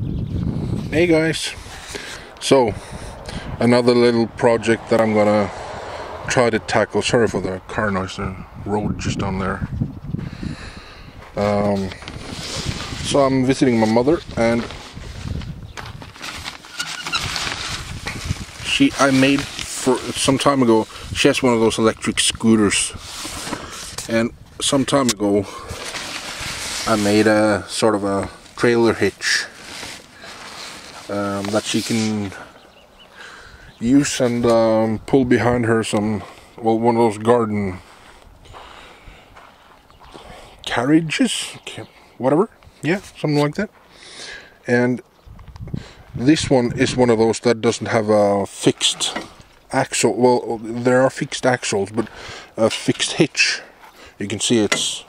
Hey guys, so another little project that I'm gonna try to tackle. Sorry for the car noise, the road just down there. Um, so I'm visiting my mother and she I made for some time ago she has one of those electric scooters and some time ago I made a sort of a trailer hitch um, that she can use and um, pull behind her some well one of those garden carriages? Whatever. Yeah. Something like that. And this one is one of those that doesn't have a fixed axle well there are fixed axles but a fixed hitch. You can see it's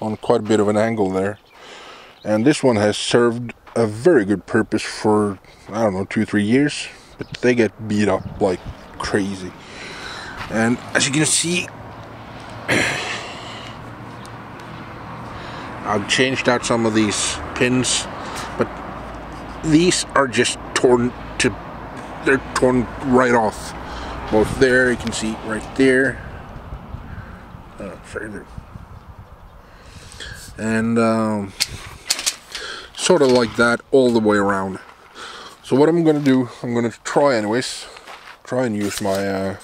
on quite a bit of an angle there. And this one has served a very good purpose for I don't know two three years but they get beat up like crazy. And as you can see I've changed out some of these pins but these are just torn to they're torn right off. Both there you can see right there. Uh, further. And um, sort of like that all the way around. So what I'm gonna do I'm gonna try anyways. Try and use my uh,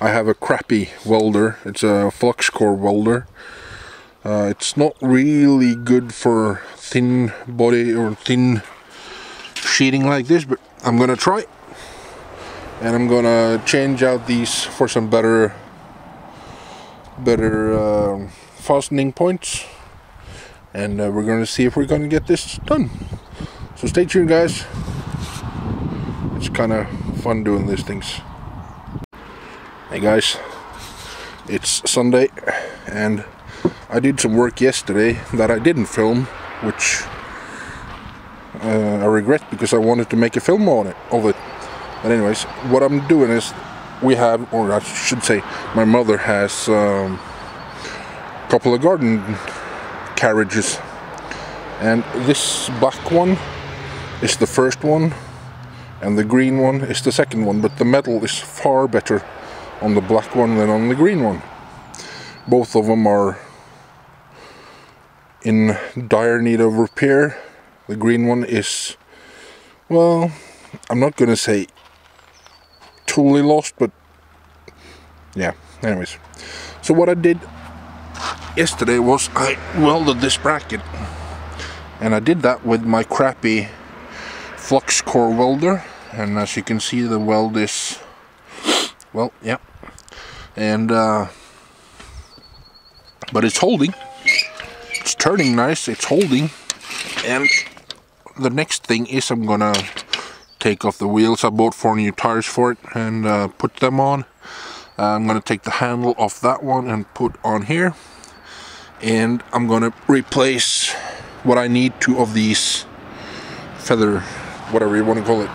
I have a crappy welder. It's a flux core welder. Uh, it's not really good for thin body or thin sheeting like this but I'm gonna try. And I'm gonna change out these for some better better uh, fastening points and uh, we're gonna see if we're gonna get this done. So stay tuned guys. It's kind of fun doing these things. Hey guys. It's Sunday and I did some work yesterday that I didn't film which uh, I regret because I wanted to make a film on it of it. But anyways what I'm doing is we have or I should say my mother has um, a couple of garden carriages. And this black one is the first one and the green one is the second one but the metal is far better on the black one than on the green one. Both of them are in dire need of repair. The green one is well I'm not gonna say totally lost but yeah anyways. So what I did yesterday was I welded this bracket. And I did that with my crappy flux core welder. And as you can see the weld is well yeah. And uh, but it's holding. It's turning nice. It's holding. And the next thing is I'm gonna take off the wheels. I bought four new tires for it and uh, put them on. I'm gonna take the handle off that one and put on here and I'm gonna replace what I need two of these feather whatever you want to call it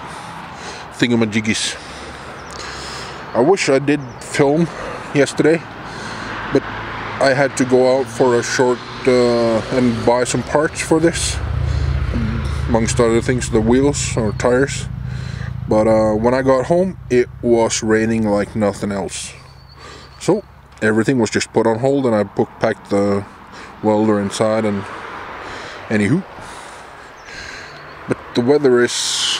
thingamajiggies. I wish I did film yesterday but I had to go out for a short uh, and buy some parts for this amongst other things the wheels or tires. But uh, when I got home it was raining like nothing else. So everything was just put on hold and I packed the welder inside and anywho but the weather is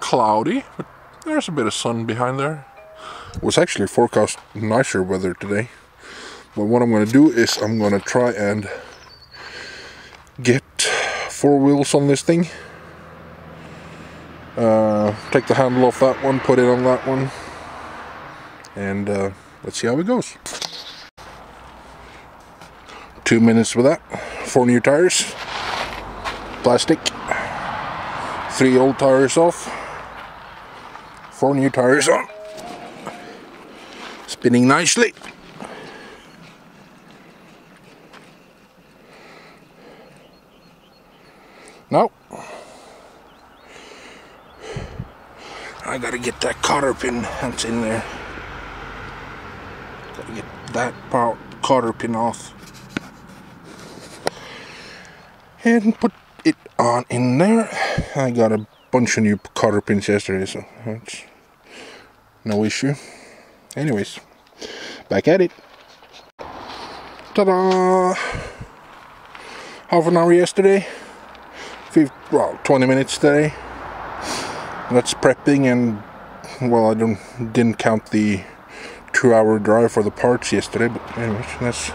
cloudy but there's a bit of sun behind there. It was actually forecast nicer weather today. But what I'm going to do is I'm going to try and get four wheels on this thing. Uh, take the handle off that one put it on that one. And uh, let's see how it goes two minutes with that. Four new tires. Plastic. Three old tires off. Four new tires on. Spinning nicely. Now I gotta get that cotter pin that's in there. Gotta get that part cotter pin off and put it on in there. I got a bunch of new cotter pins yesterday, so that's no issue. Anyways, back at it. Ta-da! Half an hour yesterday. 50, well, 20 minutes today. That's prepping and well, I don't didn't count the two-hour drive for the parts yesterday, but anyways, that's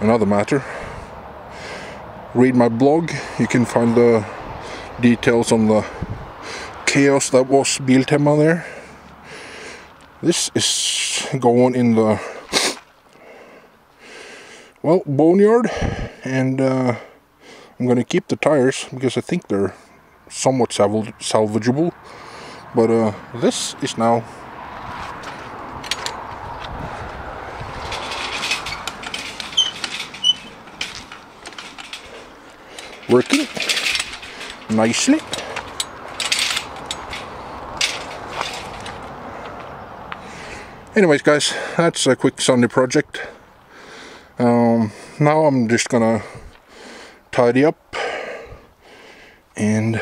another matter. Read my blog. You can find the details on the chaos that was Biltema there. This is going in the well boneyard, and uh, I'm gonna keep the tires because I think they're somewhat salvageable. But uh, this is now working nicely. Anyways guys, that's a quick Sunday project. Um, now I'm just gonna tidy up and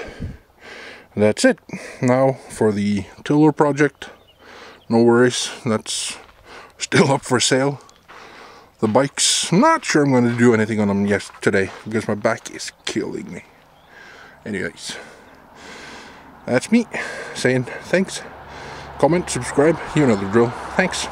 that's it now for the tiller project no worries that's still up for sale the bikes. Not sure I'm going to do anything on them yet today because my back is killing me. Anyways. That's me saying thanks. Comment subscribe you know the drill. Thanks